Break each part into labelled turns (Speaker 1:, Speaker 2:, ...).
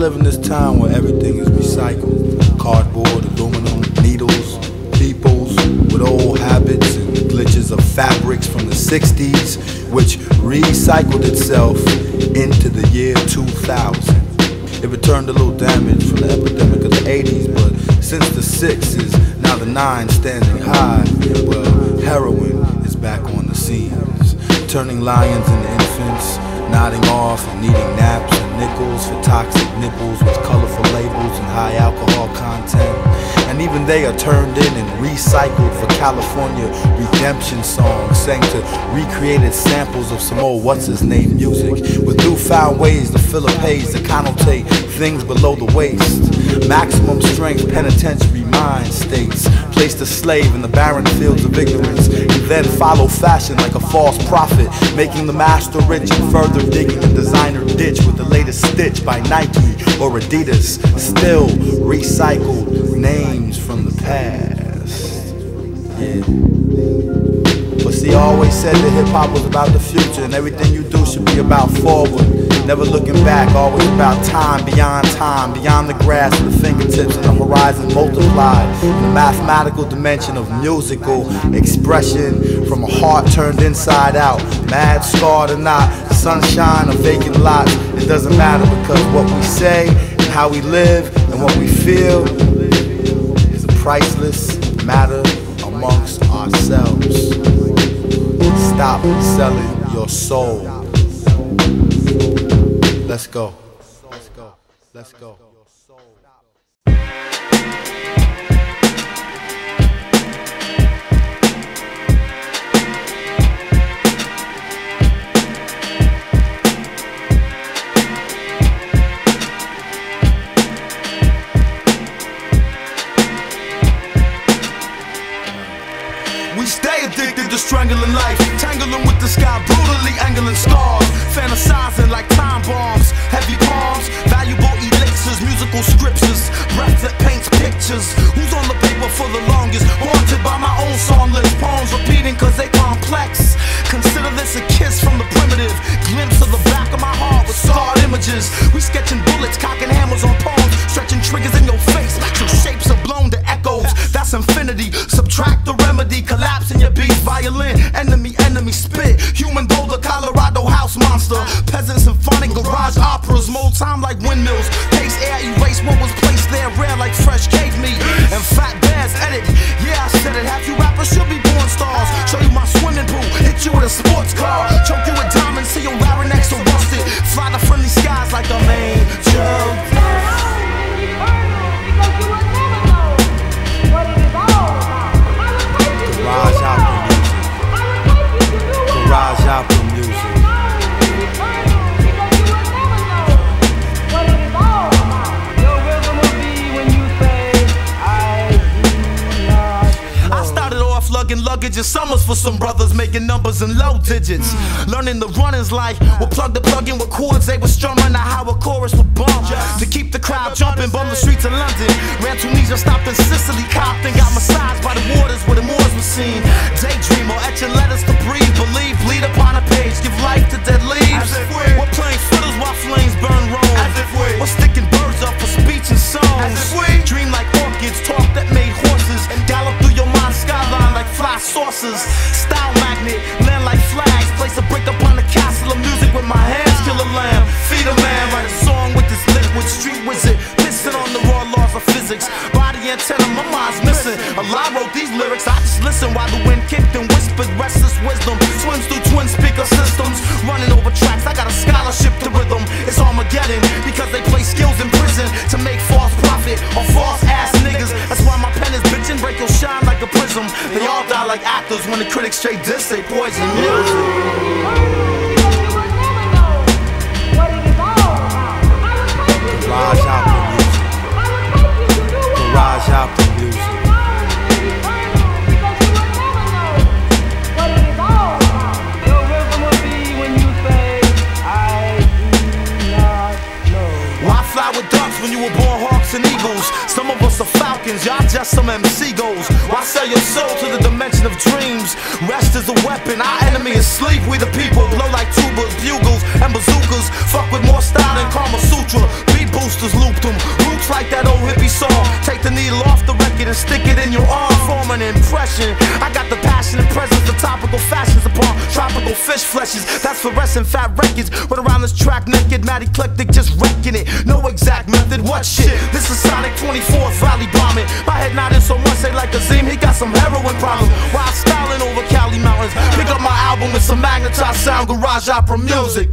Speaker 1: Live in this town where everything is recycled. Cardboard, aluminum, needles, peoples with old habits and glitches of fabrics from the 60s, which recycled itself into the year 2000. It returned a little damage from the epidemic of the 80s, but since the 6s, now the 9 standing high, well, heroin is back on the scenes, turning lions into infants nodding off and needing naps nickels for toxic nipples with colorful labels and high alcohol content. And even they are turned in and recycled for California redemption songs, sang to recreated samples of some old what's his name music, with newfound ways to fill a page to connotate things below the waist. Maximum strength penitentiary mind states, place the slave in the barren fields of ignorance, then follow fashion like a false prophet, making the master rich and further digging a designer ditch with the latest stitch by Nike or Adidas. Still recycled names from the past. Yeah. I always said that hip hop was about the future, and everything you do should be about forward. Never looking back, always about time, beyond time, beyond the grass and the fingertips and the horizon multiplied. In the mathematical dimension of musical expression from a heart turned inside out. Mad, scarred or not, sunshine or vacant lots, it doesn't matter because what we say and how we live and what we feel is a priceless matter amongst ourselves. Stop selling your soul. Let's go. Let's go. Let's go.
Speaker 2: Subtract the remedy, collapse in your beat violin. Enemy, enemy, spit. Human boulder, Colorado house monster. Peasants Peasant symphonic garage operas, mold time like windmills. Pace air, erase what was placed there, rare like fresh cave meat. And fat bears edit. Yeah, I said it. Half you rappers should be born stars. Show you my swimming pool, hit you with a sports car. Choke you with luggage in summers for some brothers making numbers in low digits. Learning the runnings like we'll plug the plug in with chords they were strumming, now how a chorus would bump. To keep the crowd jumping, bum the streets of London. Ran Tunisia, stopped in Sicily, copped and got massaged by the waters where the Moors were seen. Daydream Daydreamer, etching letters to breathe, believe, bleed upon a page, give life to dead leaves. We're playing fiddles while flames burn Rome. We're sticking birds up for speech and songs. Dream like orchids, talk that like saucers. Style magnet, land like flags. Place a brick upon the castle of music with my hands. Kill a lamb, feed a man. Write a song with this liquid street wizard. Pissing on the raw laws of physics. Body antenna, my mind's missing. A lie wrote these lyrics, I just listen while the wind kicked and whispered restless wisdom. Swims through twin speaker systems. Running over tracks, I got a scholarship to rhythm. It's Armageddon because they play skills in prison to make false profit on false ass niggas. That's why my pen is bitchin', break your shine prism. They all die like actors when the critics straight diss, they poison music. With ducks when you were born hawks and eagles? Some of us are falcons, y'all just some MC goals. Why sell your soul to the dimension of dreams? Rest is a weapon, our enemy is sleep. We the people blow like tubas, bugles, and bazookas. Fuck with more style than Karma Sutra. Beat boost like that old hippie song. Take the needle off the record and stick it in your arm, form an impression. I got the passion and presence, the topical fashions upon tropical fish fleshes. That's fluorescent fat records. But around this track naked, mad eclectic, just wrecking it. No exact method, what shit? This is Sonic 24th Valley bombing. My head nodding so much, they like Azeem, he got some heroin problems. While styling over Cali mountains, pick up my album with some magnetized sound, garage opera music.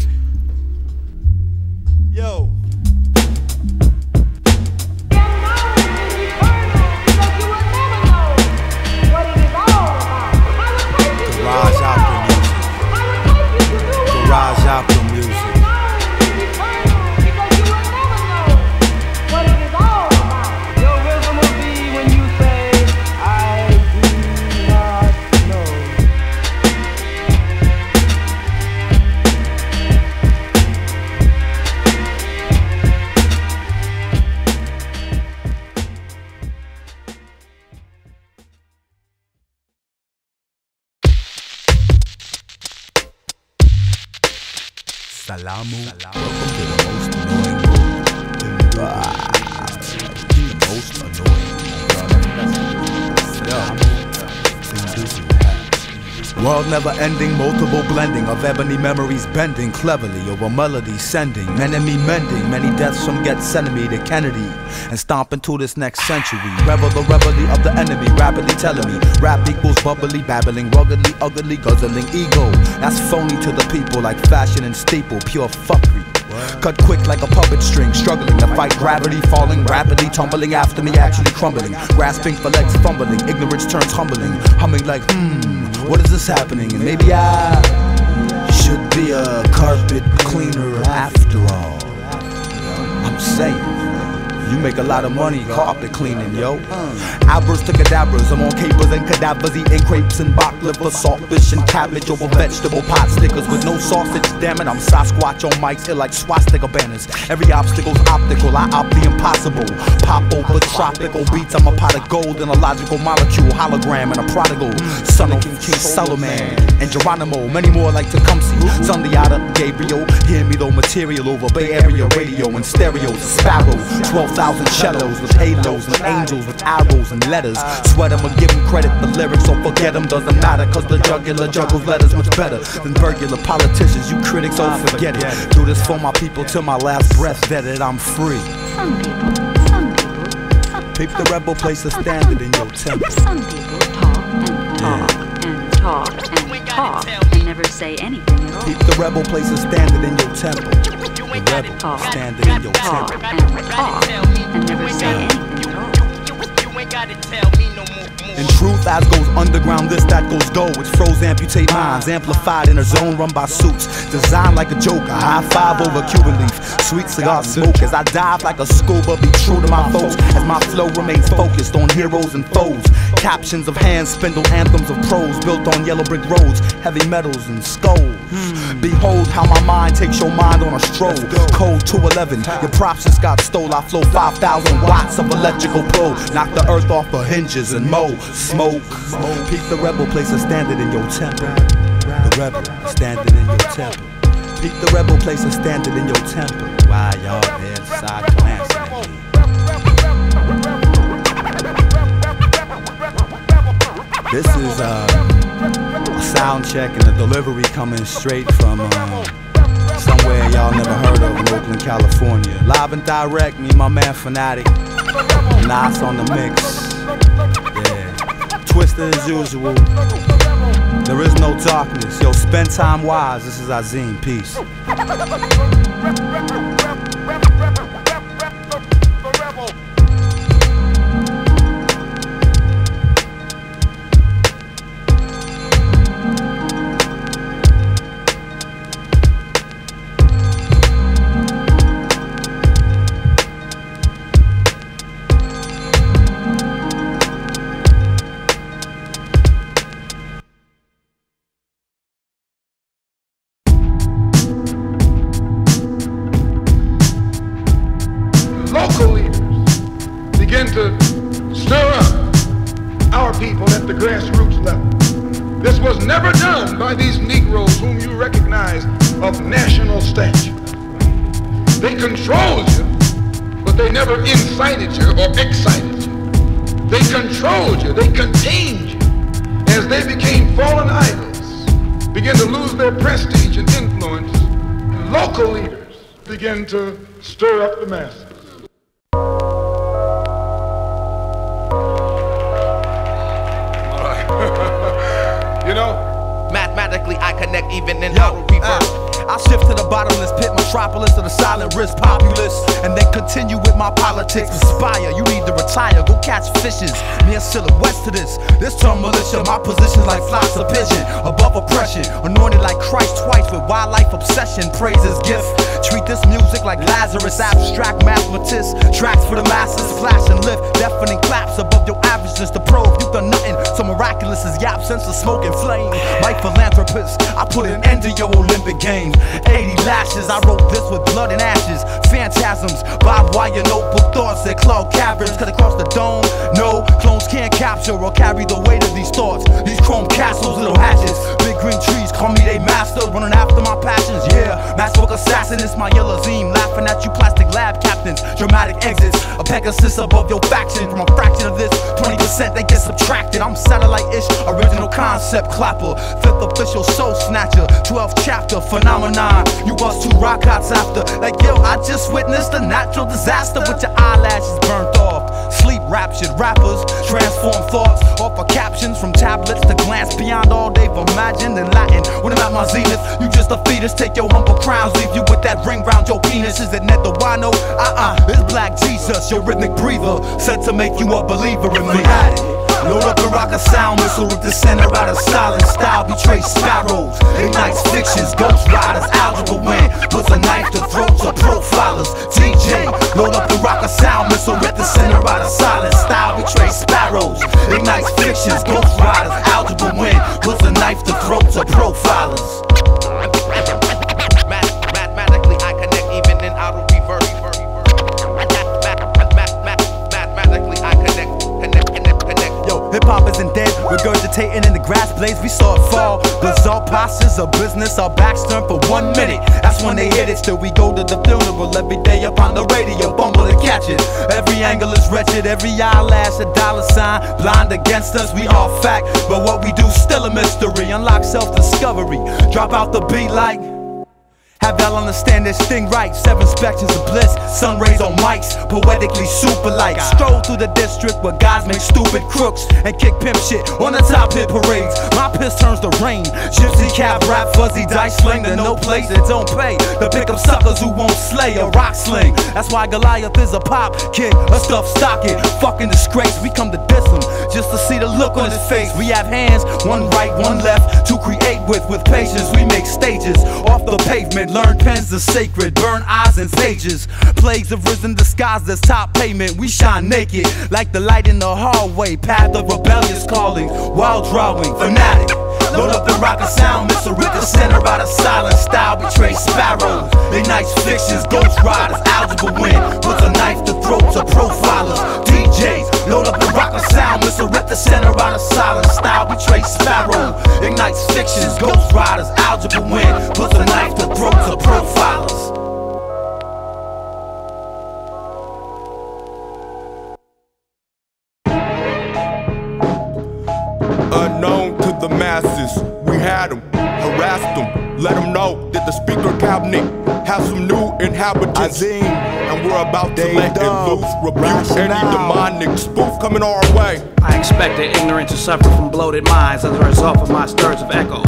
Speaker 1: Salamu. Welcome to the most annoying group in the. Most annoying. Salamu. World never ending, multiple blending of ebony memories bending cleverly over melody sending, enemy mending, many deaths from Gethsemane to Kennedy, and stomp into this next century. Revel the reveille of the enemy, rapidly telling me rap equals bubbly, babbling, ruggedly, ugly, guzzling ego. That's phony to the people, like fashion and staple, pure fuckery. Cut quick like a puppet string, struggling to fight gravity, falling rapidly, tumbling after me, actually crumbling, grasping for legs, fumbling, ignorance turns humbling, humming like, hmm, what is this happening? And maybe I should be a carpet cleaner after all. I'm saying. You make a lot of money carpet cleaning, yo. Albers to cadavers, I'm on capers and cadavers, eating crepes and baklava, saltfish and cabbage over vegetable pot stickers with no sausage. Damn it, I'm Sasquatch on mics, ill like swastika banners. Every obstacle's optical, I opt the impossible. Pop over tropical beats, I'm a pot of gold and a logical molecule, hologram and a prodigal. Son of King Solomon and Geronimo, many more like Tecumseh. Sundiata, Gabriel, hear me though, material over Bay Area radio and stereos, a sparrow. 12,000 cellos with halos and angels with arrows and letters. Sweat 'em or give 'em credit, the lyrics so forget forget 'em doesn't matter, cause the jugular juggles letters much better than regular politicians. You critics all forget it. Do this for my people till my last breath, vetted, I'm free.
Speaker 3: Some people, some people, some,
Speaker 1: Peep the
Speaker 3: some-
Speaker 1: rebel place a
Speaker 3: some-
Speaker 1: standard in your temple.
Speaker 3: Some people talk and talk and talk and talk and never say anything at all.
Speaker 1: Keep the rebel place a standard in your temple. The rebel
Speaker 3: Talk,
Speaker 1: standard in your
Speaker 3: talk
Speaker 1: temple.
Speaker 3: and talk and never say anything at all.
Speaker 1: In truth, as goes underground, this that goes go. It's froze, amputate minds, amplified in a zone run by suits. Designed like a joke, a high five over Cuban leaf. Sweet cigar smoke as I dive like a scuba. Be true to my folks as my flow remains focused on heroes and foes. Captions of hands, spindle anthems of prose built on yellow brick roads, heavy metals and skulls. Hmm. Behold how my mind takes your mind on a stroll. Code 211, your props just got stole. I flow 5,000 watts of electrical pro. Knock the earth off the hinges and mow. Smoke. Peep the rebel place a standard in your temple. The rebel standing in your temple. Peep the rebel place a standard in your temple. Why y'all there side glancing at me? This is uh, a sound check and a delivery coming straight from uh, somewhere y'all never heard of in Oakland, California. Live and direct, me my man Fanatic. Nas on the mix. Twisted as usual. There is no darkness. Yo, spend time wise. This is Azeem. Peace.
Speaker 4: To stir up our people at the grassroots level. This was never done by these Negroes whom you recognize of national stature. They controlled you, but they never incited you or excited you. They controlled you, they contained you. As they became fallen idols, began to lose their prestige and influence, local leaders began to stir up the masses.
Speaker 1: I connect even in outer reverse. Uh, I shift to the bottomless pit, metropolis of the silent risk populace, and then continue with my politics. Inspire, you need to retire, go catch fishes. Mere silhouettes to this. This term militia, my position's like flies of pigeon, above oppression. Anointed like Christ twice with wildlife obsession. Praise his gift. Treat this music like Lazarus, abstract mathematist. Tracks for the masses, flash and lift, deafening claps your averageness. The pro, you've done nothing so miraculous as the absence of smoke and flame. My philanthropist, I put an end to your Olympic games. 80 lashes, I wrote this with blood and ashes. Phantasms, barbed wire notebook thoughts that clog caverns. Cut across the dome. No, clones can't capture or carry the weight of these thoughts. These chrome castles, little hatches. Big green trees, call me they master. Running after my passions, yeah. Mathbook assassin, it's my yellow zine. Laughing at you plastic lab captains. Dramatic exits. A Pegasus above your faction. From a fraction of this, 20% they get subtracted. I'm satellite-ish, original concept clapper. Fifth official soul snatcher. 12th chapter, phenomenon. You bust two rock hots after. Like, yo, I just witnessed a natural disaster with your eyelashes burnt off. Sleep raptured rappers, transform thoughts off of captions from tablets to glance beyond all they've imagined in Latin. When I'm at my zenith, you just a fetus. Take your humble crowns, leave you with that ring round your penis. Is it Netawano? Uh uh, it's Black Jesus, your rhythmic breather, said to make you a believer in me. Load up the rock a sound missile with the center out of silent style. Betray sparrows, ignites fictions, ghost riders, algebra win. Puts a knife to throats of profilers. DJ, load up the rock a sound missile with the center out of silent style. Betray sparrows, ignites fictions, ghost riders, algebra win. Puts a knife to throats of profilers. Regurgitating in the grass blades, we saw it fall. Bizarre postures of business, our backs turned for one minute. That's when they hit it. Still, we go to the funeral every day up on the radio, bumble to catch it. Every angle is wretched, every eyelash a dollar sign. Blind against us, we all fact. But what we do, still a mystery. Unlock self discovery. Drop out the beat like. Have y'all understand this thing right? Seven spectrums of bliss, sun rays on mics, poetically super light. Stroll through the district where guys make stupid crooks and kick pimp shit on the top hit parades. My piss turns to rain. Gypsy cap rap, fuzzy dice sling to no place that don't pay. The pick up suckers who won't slay a rock sling. That's why Goliath is a pop kid, a stuffed stocking. Fucking disgrace, we come to diss him just to see the look on his face. We have hands, one right, one left, to create with. With patience, we make stages off the pavement. Learn pens are sacred, burn eyes and sages. Plagues have risen disguised as top payment. We shine naked like the light in the hallway. Path of rebellious calling, wild drawing, fanatic. Load up the rock and sound, Mr. Rick the center out of silent style. Betray sparrows, ignites fictions, ghost riders, algebra win. Puts a knife to throats of profilers. DJs, load up the rock and sound, Mr. Rick the center out of silent style. we Betray sparrows, ignites fictions, ghost riders, algebra win. Puts a knife to throats of profilers.
Speaker 5: Unknown to the masses, we had them, harassed them, let them know the speaker cabinet has some new inhabitants. and we're about to let it loose, rebuke any demonic spoof coming our way.
Speaker 6: I expect the ignorant to suffer from bloated minds as a result of my stirs of echoes,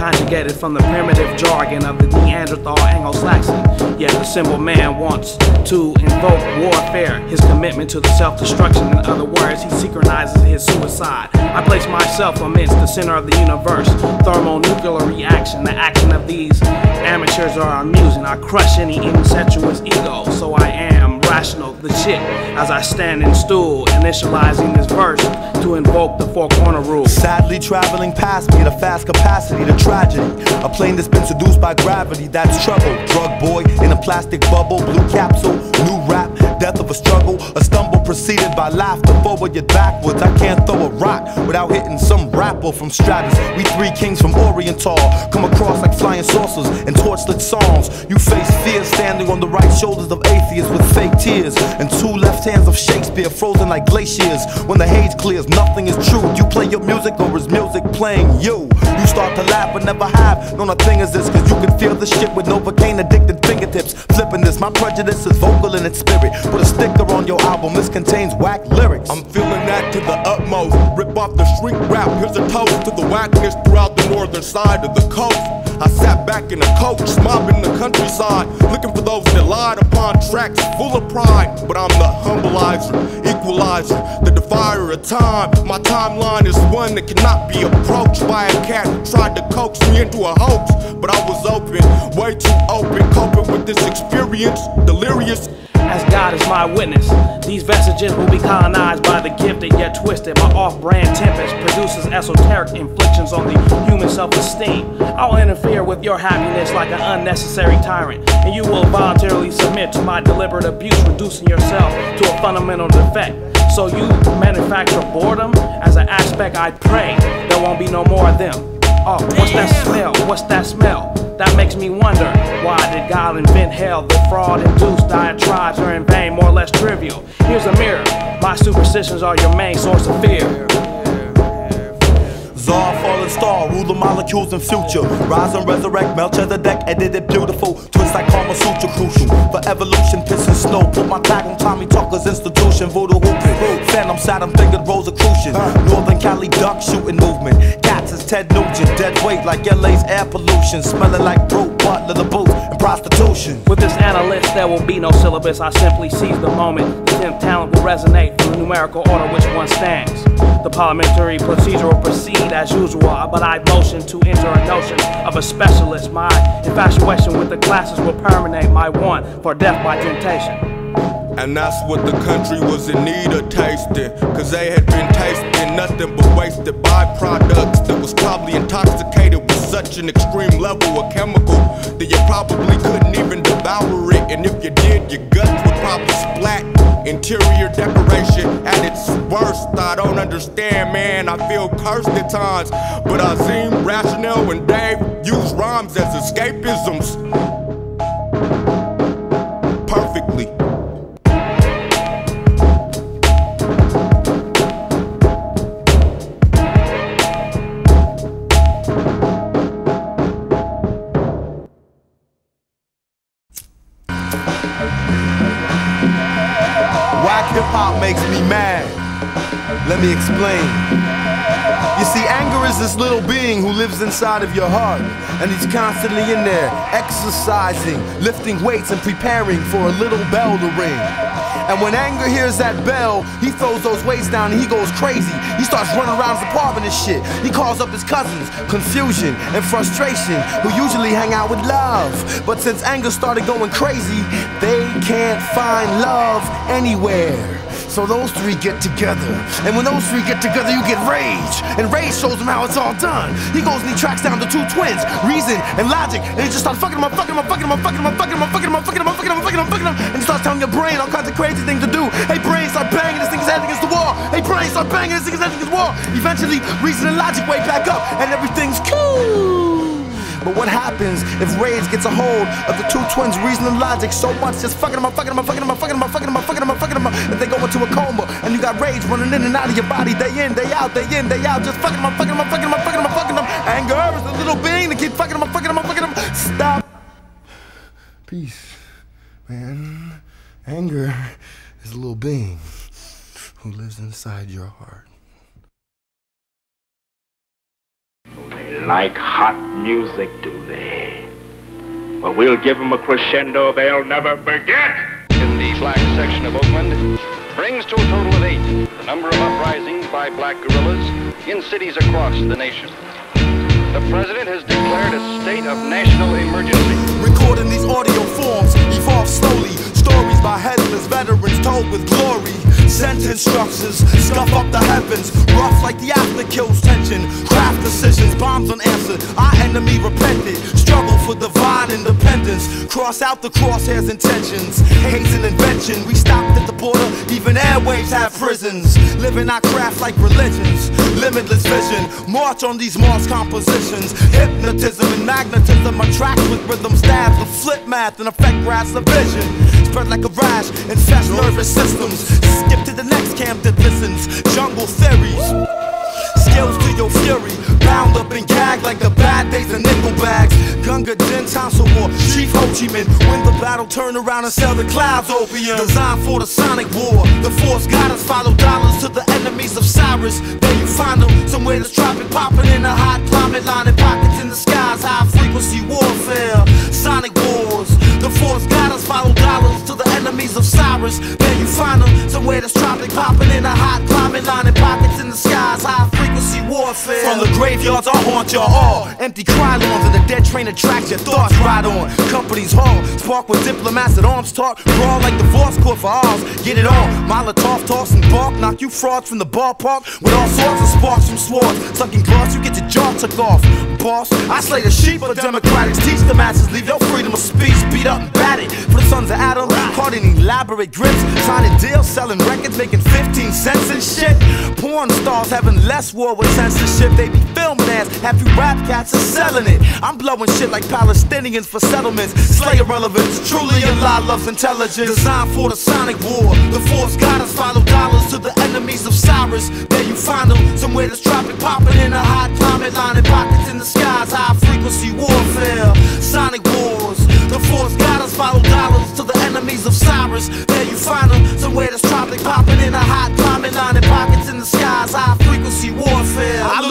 Speaker 6: conjugated from the primitive jargon of the Neanderthal Anglo-Saxon. Yet the simple man wants to invoke warfare, his commitment to the self-destruction. In other words, he synchronizes his suicide. I place myself amidst the center of the universe, thermonuclear reaction. The action of these amateurs are amusing. I crush any incestuous ego, so I am rational, legit, as I stand in stool, initializing this verse to invoke the four corner rule.
Speaker 1: Sadly, traveling past me at a fast capacity, the tragedy. A plane that's been seduced by gravity, that's trouble. Drug boy in a plastic bubble, blue capsule, new rap, death of a struggle, a stumble
Speaker 2: preceded by laughter. Forward yet backwards, I can't throw a rock without hitting some rapper from Stratus. We three kings from Oriental come across like flying saucers and torchlit songs. You face fear standing on the right shoulders of atheists with fake tears and two left hands of Shakespeare frozen like glaciers. When the haze clears, nothing is true. You play your music or is music playing you? You start to laugh but never have known a thing as this, cause you can feel the shit with Novocaine addicted fingertips. Flipping this, my prejudice is vocal in its spirit. Put a sticker on your album, this contains whack lyrics.
Speaker 5: I'm feeling that to the utmost. Rip off the shrink wrap. Here's a toast to the whackness throughout the northern side of the coast. I sat back in a coach, mobbing the countryside, looking for those that lied upon tracks full of pride. But I'm the humbleizer, equalizer, the defier of time. My timeline is one that cannot be approached by a cat who tried to coax me into a hoax. But I was open, way too open, coping with this experience, delirious.
Speaker 6: As God is my witness, these vestiges will be colonized by the gifted yet twisted. My off brand tempest produces esoteric inflictions on the human self esteem. I'll interfere with your happiness like an unnecessary tyrant, and you will voluntarily submit to my deliberate abuse, reducing yourself to a fundamental defect. So you manufacture boredom as an aspect, I pray there won't be no more of them. Oh, what's that smell? What's that smell? That makes me wonder why did God invent hell? The fraud induced diatribes are in vain, more or less trivial. Here's a mirror. My superstitions are your main source of fear.
Speaker 2: Czar, fallen star, rule the molecules in future. Rise and resurrect, melt the deck, Melchizedek, edited beautiful. Twist like Karma Sutra, crucial. For evolution, piss and snow. Put my tag on Tommy Tucker's institution. Voodoo hooping. Phantom Saturn fingered Rosicrucian. Northern Cali duck shooting movement. Cats is Ted Nugent. Dead weight like LA's air pollution. Smelling like Brute, Butler, the booth, and prostitution.
Speaker 6: With this analyst, there will be no syllabus. I simply seize the moment. The tenth talent will resonate from the numerical order which one stands. The parliamentary procedure will proceed as usual, but I motion to enter a notion of a specialist. My infatuation with the classes will permeate my want for death by temptation.
Speaker 5: And that's what the country was in need of tasting. Cause they had been tasting nothing but wasted byproducts that was probably intoxicated with such an extreme level of chemical that you probably couldn't even devour it. And if you did, your guts would probably splat. Interior decoration at its worst. I don't understand, man. I feel cursed at times. But I Azeem, Rashinel, and Dave use rhymes as escapisms.
Speaker 2: Let me explain. You see, anger is this little being who lives inside of your heart, and he's constantly in there, exercising, lifting weights, and preparing for a little bell to ring. And when anger hears that bell, he throws those weights down and he goes crazy. He starts running around his apartment and shit. He calls up his cousins, confusion and frustration, who usually hang out with love. But since anger started going crazy, they can't find love anywhere. So those three get together. And when those three get together, you get rage. And rage shows him how it's all done. He goes and he tracks down the two twins, reason and logic. And he just starts fucking them up, fucking them up, fucking them up, fucking them up, fucking them up, fucking them up, fucking them up, fucking them up, fucking them up, fucking them up. And he starts telling your brain all kinds of crazy things to do. Hey, brain, start banging this thing's head against the wall. Hey, brain, start banging this thing's head against the wall. Eventually, reason and logic wake back up, and everything's cool. But what happens if rage gets a hold of the two twins' reason and logic so much, just fucking them up, fucking them up, fucking them up, fucking them up, fucking them up, fucking them up, fucking them up, that they go into a coma, and you got rage running in and out of your body, day in, day out, day in, day out, just fucking them up, fucking them up, fucking them up, fucking them up, fucking them. Anger is the little being that keeps fucking them up, fucking them up, fucking them. Stop. Peace, man. Anger is a little being who lives inside your heart.
Speaker 7: Like hot music, do they? Well, we'll give them a crescendo they'll never forget.
Speaker 8: in the black section of Oakland brings to a total of eight the number of uprisings by black guerrillas in cities across the nation. The president has declared a state of national emergency.
Speaker 2: Recording these audio forms evolve slowly. Stories by headless veterans told with glory. Sentence structures scuff up the heavens. Rough like the after kills tension. Craft decisions, bombs unanswered. Our enemy repented. Struggle for divine independence. Cross out the crosshairs intentions. Hates an invention. We stopped at the border, even airwaves have prisons. Living our craft like religions. Limitless vision. March on these Mars compositions. Hypnotism and magnetism attract with rhythm stabs of flip math and affect grass of vision. Spread like a rash, infest nervous systems. Skip to the next camp that listens. Jungle theories. Skills to your fury, bound up and gagged like the bad days of nickel bags. Gunga Din Tonsil War, Chief Ho Chi Minh. Win the battle, turn around and sell the clouds opium. Designed for the sonic war. The force got us, follow dollars to the enemies of Cyrus. There you find them, somewhere that's tropic popping in a hot climate, lining pockets in the skies. High frequency warfare, sonic wars. The force got us, follow dollars to the enemies of Cyrus. There you find them, somewhere that's tropic popping in a hot climate, lining From the graveyards, I'll haunt y'all all. Empty cry lawns and the dead train attracts your thoughts right on. Companies haul, spark with diplomats at arms talk. Brawl like divorce court for ours. Get it on. Molotov toss and bark. Knock you frauds from the ballpark with all sorts of sparks from swords. Sucking glass, you get your jaw took off. Boss, I slay the sheep of democratics. Teach the masses, leave your freedom of speech. Beat up and bat it. For the sons of Adam, caught in elaborate grips. Signing deals, selling records, making 15 cents and shit. Porn stars having less war with censorship. They be filming ass. Half you rap cats are selling it. I'm blowing shit like Palestinians for settlements. Slay irrelevance. Truly a lie loves intelligence. Designed for the sonic war. The force got us follow dollars to the enemies of Cyrus. There you find them. Somewhere that's tropic popping in a hot climate. Lining pockets in the skies. High frequency warfare. Sonic wars. The force got us follow dollars to the enemies of Cyrus. There you find them. Somewhere that's tropic popping in a hot climate. Lining pockets in the skies. High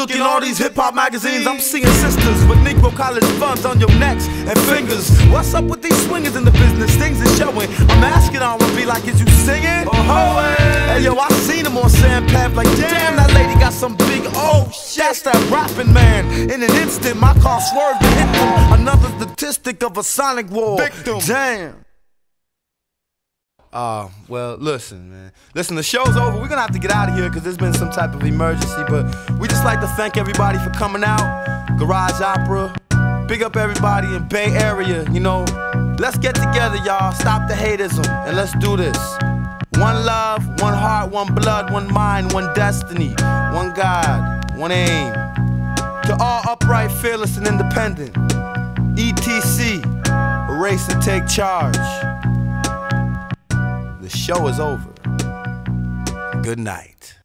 Speaker 2: look in all these hip hop magazines. I'm seeing sisters with Negro college funds on your necks and fingers. What's up with these swingers in the business? Things are showing. I'm asking on would be like, is you singing? Oh, eh. hey, yo, I seen him on Sandpath. Like, damn, that lady got some big oh shit. That's that rapping man. In an instant, my car swerved and hit them. Another statistic of a sonic war.
Speaker 1: Victim.
Speaker 2: Damn. Uh, well, listen, man. Listen, the show's over. We're gonna have to get out of here because there's been some type of emergency. But we just like to thank everybody for coming out. Garage Opera. Big up everybody in Bay Area. You know, let's get together, y'all. Stop the haterism and let's do this. One love, one heart, one blood, one mind, one destiny, one God, one aim. To all upright, fearless, and independent. ETC, erase and take charge. The show is over. Good night.